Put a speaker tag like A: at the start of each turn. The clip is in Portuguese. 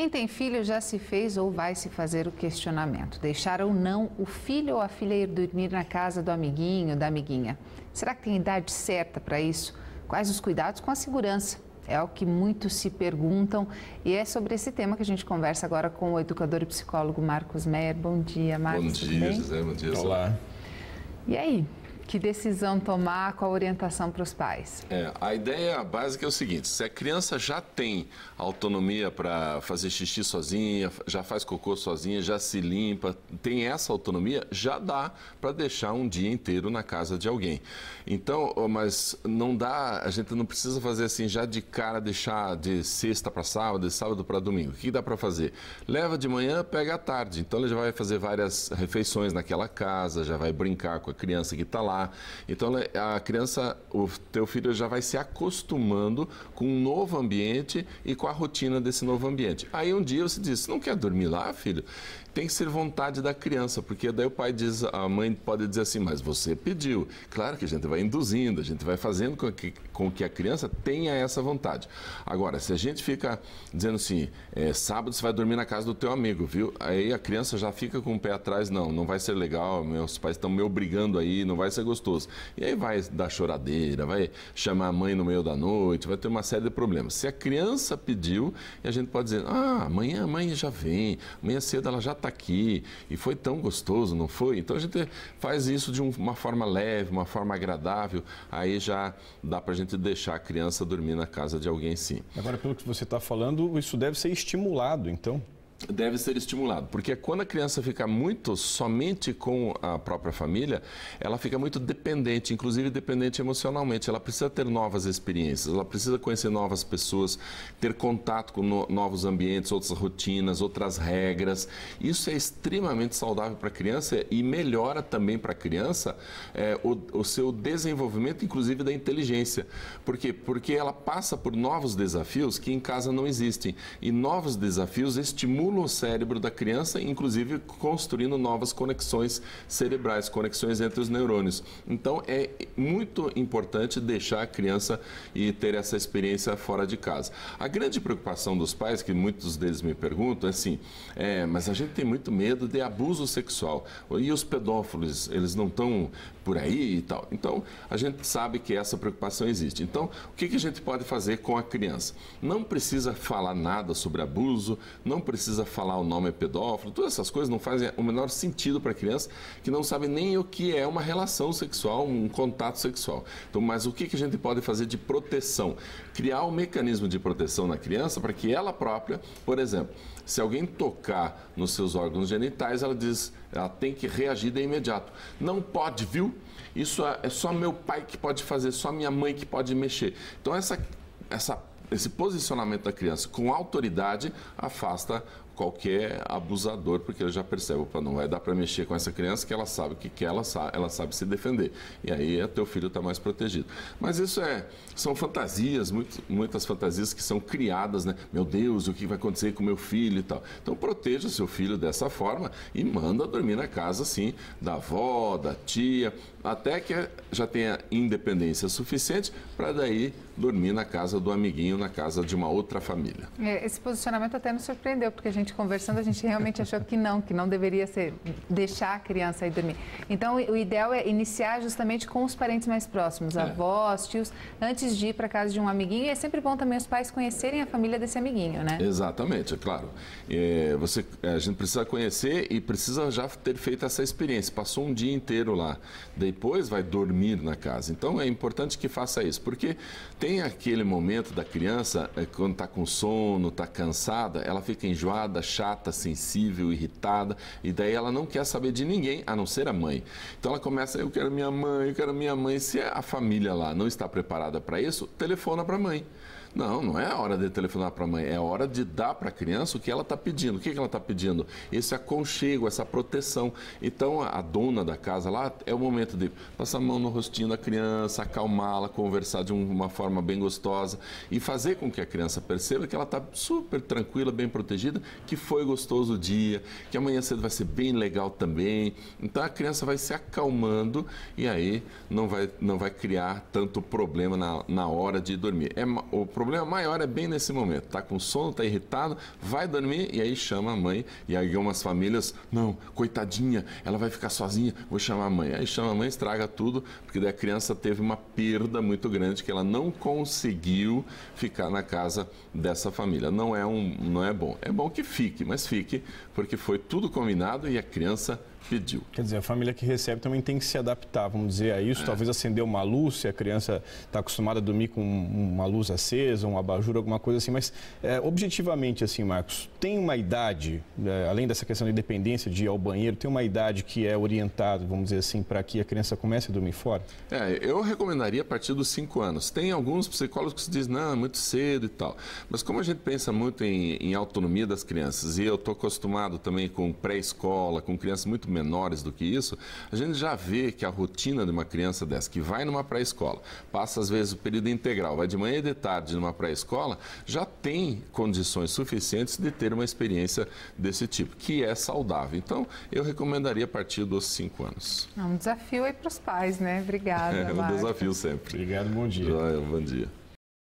A: Quem tem filho já se fez ou vai se fazer o questionamento: deixar ou não o filho ou a filha ir dormir na casa do amiguinho, da amiguinha? Será que tem idade certa para isso? Quais os cuidados com a segurança? É o que muitos se perguntam e é sobre esse tema que a gente conversa agora com o educador e psicólogo Marcos Meyer. Bom dia, Marcos.
B: Bom dia, José. Bom dia,
C: Olá.
A: E aí, que decisão tomar, qual a orientação para os pais?
B: É, a ideia básica é o seguinte: se a criança já tem autonomia para fazer xixi sozinha, já faz cocô sozinha, já se limpa, tem essa autonomia, já dá para deixar um dia inteiro na casa de alguém. Então, mas não dá, a gente não precisa fazer assim já de cara deixar de sexta para sábado, de sábado para domingo. O que dá para fazer? Leva de manhã, pega à tarde. Então ele já vai fazer várias refeições naquela casa, já vai brincar com a criança que está lá então a criança, o teu filho já vai se acostumando com um novo ambiente e com a rotina desse novo ambiente. Aí um dia você diz, não quer dormir lá, filho? Tem que ser vontade da criança, porque daí o pai diz, a mãe pode dizer assim, mas você pediu. Claro que a gente vai induzindo, a gente vai fazendo com que, com que a criança tenha essa vontade. Agora, se a gente fica dizendo assim, é, sábado você vai dormir na casa do teu amigo, viu? Aí a criança já fica com o pé atrás, não, não vai ser legal, meus pais estão me obrigando aí, não vai ser gostoso. E aí vai dar choradeira, vai chamar a mãe no meio da noite, vai ter uma série de problemas. Se a criança pediu, a gente pode dizer, ah, amanhã a mãe já vem, amanhã cedo ela já está aqui e foi tão gostoso, não foi? Então a gente faz isso de uma forma leve, uma forma agradável, aí já dá para a gente deixar a criança dormir na casa de alguém sim.
C: Agora, pelo que você está falando, isso deve ser estimulado, então
B: deve ser estimulado, porque quando a criança fica muito somente com a própria família, ela fica muito dependente, inclusive dependente emocionalmente. Ela precisa ter novas experiências, ela precisa conhecer novas pessoas, ter contato com no, novos ambientes, outras rotinas, outras regras. Isso é extremamente saudável para a criança e melhora também para a criança é, o, o seu desenvolvimento, inclusive da inteligência. Por quê? Porque ela passa por novos desafios que em casa não existem e novos desafios estimulam estimulam o cérebro da criança, inclusive construindo novas conexões cerebrais, conexões entre os neurônios. Então é muito importante deixar a criança e ter essa experiência fora de casa. A grande preocupação dos pais, que muitos deles me perguntam, é assim: é, mas a gente tem muito medo de abuso sexual. E os pedófilos, eles não estão por aí e tal. Então a gente sabe que essa preocupação existe. Então o que, que a gente pode fazer com a criança? Não precisa falar nada sobre abuso, não precisa precisa falar o nome pedófilo, todas essas coisas não fazem o menor sentido para a criança que não sabe nem o que é uma relação sexual, um contato sexual. Então, mas o que, que a gente pode fazer de proteção? Criar um mecanismo de proteção na criança para que ela própria, por exemplo, se alguém tocar nos seus órgãos genitais, ela diz, ela tem que reagir de imediato. Não pode, viu? Isso é, é só meu pai que pode fazer, só minha mãe que pode mexer. Então essa essa esse posicionamento da criança com autoridade afasta qualquer abusador, porque ele já percebe, opa, não vai dar para mexer com essa criança que ela sabe o que, que ela sabe, ela sabe se defender. E aí teu filho está mais protegido. Mas isso é, são fantasias, muito, muitas fantasias que são criadas, né? Meu Deus, o que vai acontecer com meu filho e tal. Então proteja seu filho dessa forma e manda dormir na casa, assim, da avó, da tia, até que já tenha independência suficiente para daí dormir na casa do amiguinho, na casa de uma outra família.
A: É, esse posicionamento até nos surpreendeu, porque a gente conversando, a gente realmente achou que não, que não deveria ser deixar a criança ir dormir. Então, o ideal é iniciar justamente com os parentes mais próximos, é. avós, tios, antes de ir para casa de um amiguinho. E é sempre bom também os pais conhecerem a família desse amiguinho, né?
B: Exatamente, é claro. É, você, a gente precisa conhecer e precisa já ter feito essa experiência. Passou um dia inteiro lá, depois vai dormir na casa. Então, é importante que faça isso, porque tem aquele momento da criança, é, quando está com sono, está cansada, ela fica enjoada, chata, sensível, irritada, e daí ela não quer saber de ninguém a não ser a mãe. Então ela começa, eu quero minha mãe, eu quero minha mãe. Se a família lá não está preparada para isso, telefona para a mãe. Não, não é a hora de telefonar para a mãe, é a hora de dar para a criança o que ela está pedindo. O que, que ela está pedindo? Esse aconchego, essa proteção. Então, a dona da casa lá é o momento de passar a mão no rostinho da criança, acalmá-la, conversar de uma forma bem gostosa e fazer com que a criança perceba que ela está super tranquila, bem protegida, que foi gostoso o dia, que amanhã cedo vai ser bem legal também. Então, a criança vai se acalmando e aí não vai, não vai criar tanto problema na, na hora de dormir. É, o problema maior é bem nesse momento. Está com sono, está irritado, vai dormir e aí chama a mãe. E aí algumas famílias, não, coitadinha, ela vai ficar sozinha, vou chamar a mãe. Aí chama a mãe, estraga tudo, porque daí a criança teve uma perda muito grande que ela não conseguiu ficar na casa dessa família. Não é, um, não é bom. É bom que fique, mas fique porque foi tudo combinado e a criança pediu.
C: Quer dizer, a família que recebe também tem que se adaptar, vamos dizer, a isso. É. Talvez acender uma luz, se a criança está acostumada a dormir com uma luz acesa, um abajur, alguma coisa assim. Mas, é, objetivamente, assim, Marcos, tem uma idade, é, além dessa questão de dependência de ir ao banheiro, tem uma idade que é orientada, vamos dizer assim, para que a criança comece a dormir fora?
B: É, eu recomendaria a partir dos 5 anos. Tem alguns psicólogos que dizem, não, é muito cedo e tal. Mas como a gente pensa muito em, em autonomia das crianças, e eu estou acostumado também com pré-escola, com crianças muito menores do que isso, a gente já vê que a rotina de uma criança dessa, que vai numa pré-escola, passa às vezes o período integral, vai de manhã e de tarde numa pré-escola, já tem condições suficientes de ter uma experiência desse tipo, que é saudável. Então, eu recomendaria a partir dos 5 anos.
A: É um desafio aí para os pais, né? Obrigada.
B: É um desafio sempre.
C: Obrigado, bom dia.
B: bom dia.